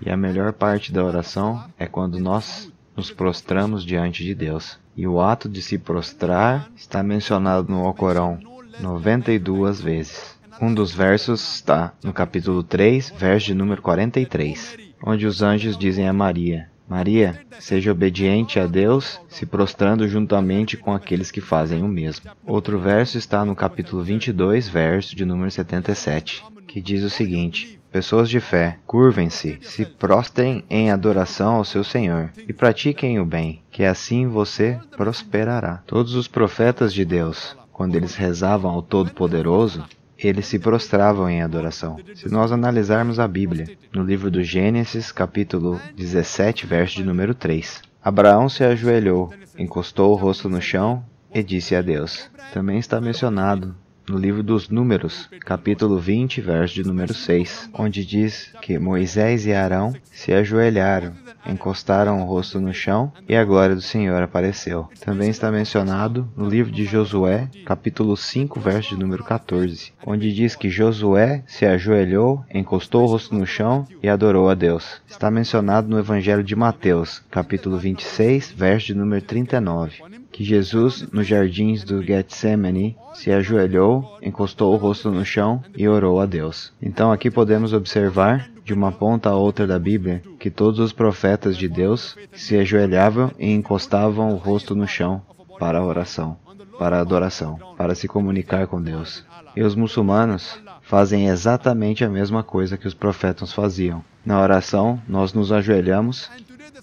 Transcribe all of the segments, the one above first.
que a melhor parte da oração é quando nós nos prostramos diante de Deus. E o ato de se prostrar está mencionado no Alcorão 92 vezes. Um dos versos está no capítulo 3, verso de número 43, onde os anjos dizem a Maria: Maria, seja obediente a Deus, se prostrando juntamente com aqueles que fazem o mesmo. Outro verso está no capítulo 22, verso de número 77, que diz o seguinte: Pessoas de fé, curvem-se, se prostrem em adoração ao seu Senhor e pratiquem o bem, que assim você prosperará. Todos os profetas de Deus, quando eles rezavam ao Todo-Poderoso, eles se prostravam em adoração. Se nós analisarmos a Bíblia, no livro do Gênesis, capítulo 17, verso de número 3, Abraão se ajoelhou, encostou o rosto no chão e disse a Deus. Também está mencionado no livro dos Números, capítulo 20, verso de número 6, onde diz que Moisés e Arão se ajoelharam, encostaram o rosto no chão e a glória do Senhor apareceu. Também está mencionado no livro de Josué, capítulo 5, verso de número 14, onde diz que Josué se ajoelhou, encostou o rosto no chão e adorou a Deus. Está mencionado no Evangelho de Mateus, capítulo 26, verso de número 39, que Jesus, nos jardins do Getsemane, se ajoelhou, encostou o rosto no chão e orou a Deus. Então aqui podemos observar, de uma ponta a outra da Bíblia, que todos os profetas de Deus se ajoelhavam e encostavam o rosto no chão para a oração, para a adoração, para se comunicar com Deus. E os muçulmanos fazem exatamente a mesma coisa que os profetas faziam. Na oração, nós nos ajoelhamos,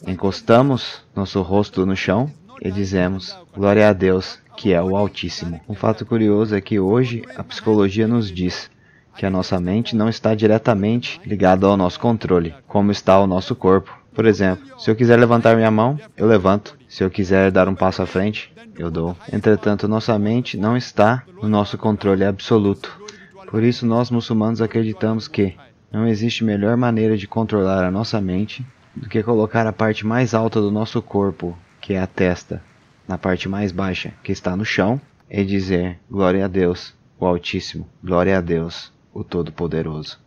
encostamos nosso rosto no chão e dizemos: Glória a Deus, que é o Altíssimo. Um fato curioso é que hoje a psicologia nos diz que a nossa mente não está diretamente ligada ao nosso controle, como está o nosso corpo. Por exemplo, se eu quiser levantar minha mão, eu levanto. Se eu quiser dar um passo à frente, eu dou. Entretanto, nossa mente não está no nosso controle absoluto. Por isso, nós muçulmanos acreditamos que não existe melhor maneira de controlar a nossa mente do que colocar a parte mais alta do nosso corpo, que é a testa, na parte mais baixa, que está no chão, e dizer: Glória a Deus, o Altíssimo, glória a Deus, o Todo-Poderoso.